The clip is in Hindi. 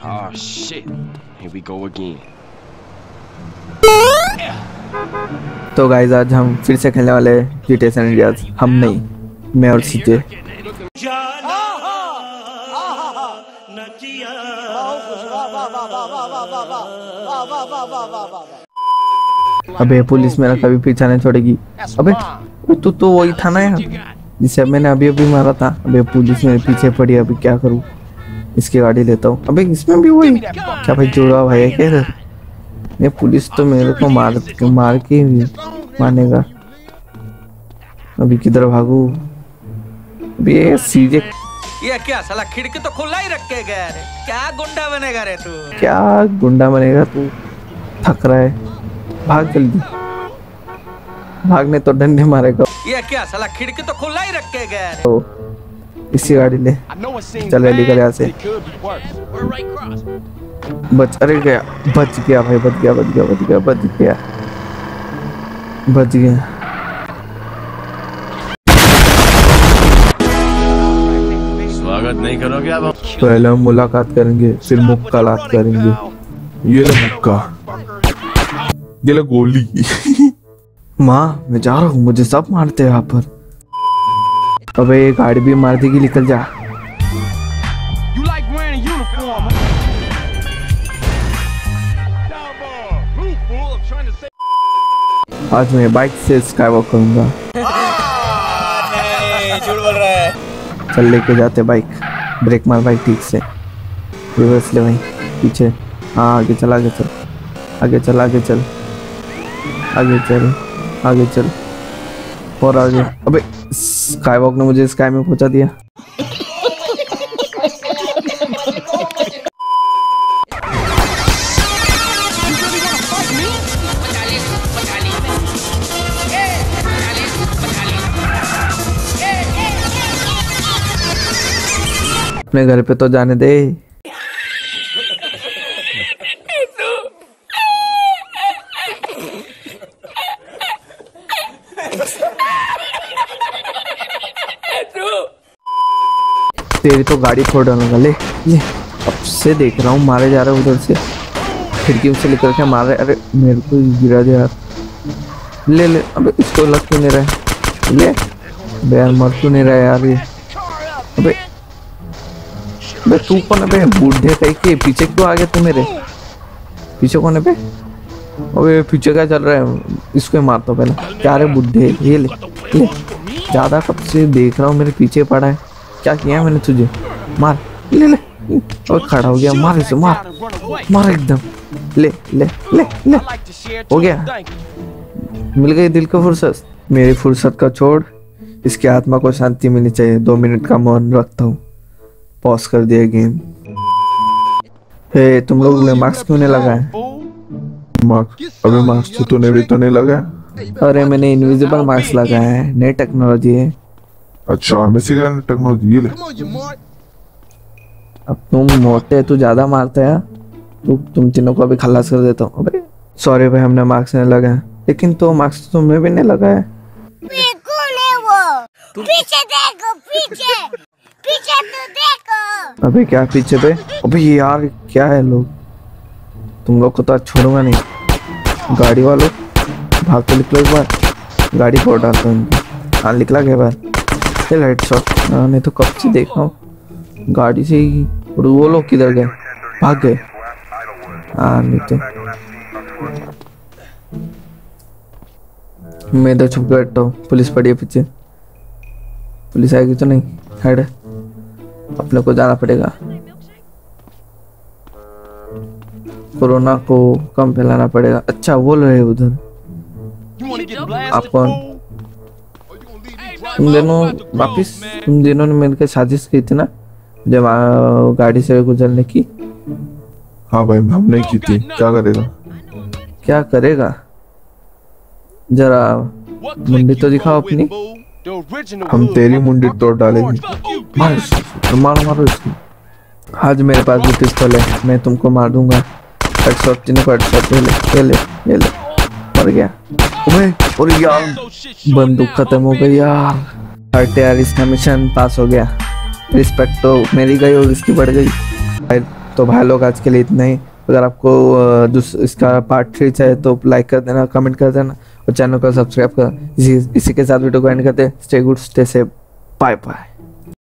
Oh shit. Here we go again. तो गाइज़ आज हम फिर से खेलने वाले टी एन इंडियाज हम नहीं, मैं और सीजे अबे, पुलिस मेरा कभी पीछा नहीं छोड़ेगी। अबे तो तो वही था ना यार जिसे मैंने अभी अभी मारा था। अबे, पुलिस मेरे पीछे पड़ी अभी क्या करूँ? इसकी गाड़ी लेता हूँ। अबे इसमें भी वही क्या भाई जुड़ा भाई है क्या? ये पुलिस तो मेरे को मार मार के मानेगा। अभी किधर भागू? अभी ये सीधे ये क्या साला खिड़की तो खुला ही रख के गया रे। क्या गुंडा बनेगा रे तू? क्या गुंडा बनेगा तू? थक रहा है। भाग जल्दी। भागने तो डंडे मारेगा। ये क्या साला खिड़की तो खुला ही रख के गया रे। तो इसी गाड़ी ले। चल रही निकल यहाँ से। बच अरे गया। बच गया भाई बच गया बच गया बच गया बच गया। बच गया। स्वागत नहीं करोगे पहले हम मुलाकात करेंगे फिर मुक्का मुक्कालात करेंगे। ये ले मुक्का। ये ले गोली। माँ मैं जा रहा हूँ मुझे सब मारते हैं यहाँ पर। अबे ये गाड़ी भी मार देगी निकल जा। आज मैं बाइक से स्काई वॉक करूँगा। चल लेके जाते बाइक ब्रेक मार बाइक ठीक से। रिवर्स ले भाई पीछे। हाँ आगे चल आगे चल आगे चल। आगे चल आगे चल। आगे चल आगे चल। और आगे। अबे स्काई वॉक ने मुझे स्काई में पहुँचा दिया। अपने घर पे तो जाने दे। तेरी तो गाड़ी फोड़ डालूँगा। ले ले। अब से देख रहा हूँ, मारे जा रहे उधर से। खिड़की से लेकर के मार। अरे, मेरे को गिरा दे यार। ले ले। अबे, इसको लग क्यों नहीं रहा है? ले। अबे यार मर क्यों नहीं रहा है यार ये? अबे। अबे, तू कौन है बे? बूढ़े कहीं के। पीछे क्यों आ गया तू मेरे? पीछे कौन है बे? अबे, पीछे क्या चल रहा है? इसको ही मारता हूँ पहले। क्या रे बूढ़े। ये ले ले। ज़्यादा कब से देख रहा हूँ, मेरे पीछे पड़ा है। क्या किया मैंने तुझे? मार। ले ले। और खड़ा हो गया। मार इसे, मार। मार एकदम। ले ले ले ले। हो गया। मिल गई दिल को फुर्सत। मेरी फुर्सत का छोड़। इसकी आत्मा को शांति मिलनी चाहिए। दो मिनट का मौन रखता हूँ। पॉज कर दिया गेम। हे, तुम लोग ने मास्क क्यों नहीं लगाए? मार्क्स। अबे मार्क्स तो तूने भी तो नहीं लगा। अरे, मैंने इनविजिबल मास्क लगाया है। नई टेक्नोलॉजी है। अच्छा सिखा टेक्नोलॉजी ले। अब तुम मोटे तू ज़्यादा मारते है। तू, तुम तीनों को अभी खलास कर देता हूँ। अबे सॉरी भाई, हमने मास्क नहीं लगाया लेकिन तो मास्क तुमने भी नहीं लगाया कौन है वो पीछे देखो पीछे पीछे तो देखो अबे, क्या पीछे पे? अबे, ये यार, क्या है लोग? तुम लोग को तो छोड़ूँगा नहीं। गाड़ी वालों भाग के निकलो एक बार। गाड़ी फोड़ डालता हूँ। हाँ निकला गया बार ये लाइट शॉट हाँ नहीं तो कब से देख रहा हूँ। गाड़ी से ही और वो लोग किधर गए? भाग गए। हाँ नहीं तो। मैं इधर छुप के बैठता हूँ। पुलिस पड़ी है पीछे। पुलिस आएगी तो नहीं। हेड। अपने को जाना पड़ेगा। कोरोना को कम फैलाना पड़ेगा। अच्छा बोल रहे उधर। आप कौन? तुम दोनों वापिस तुम दोनों ने मिलकर साजिश की थी ना जब गाड़ी से गुजरने की। हाँ भाई हम नहीं की थी। क्या करेगा? क्या करेगा? जरा मुंडी तो दिखाओ अपनी। हम तेरी मुंडी तोड़ डालेंगे। मारो इसको, मारो मारो इसको। आज मेरे पास भी पिस्तौल है मैं तुमको मार दूँगा। हेडशॉट तीनों को हेडशॉट ले ले ये ले मर गया। ओए और यार, बंदूक खत्म हो गई यार। हट यार इसका मिशन पास हो गया। रिस्पेक्ट तो मेरी गई और इसकी बढ़ गई। तो भाई लोग आज के लिए इतना ही। अगर आपको इसका पार्ट थ्री चाहिए तो लाइक कर देना कमेंट कर देना और चैनल को सब्सक्राइब कर। इसी इसी के साथ वीडियो को एंड करते stay good stay safe bye bye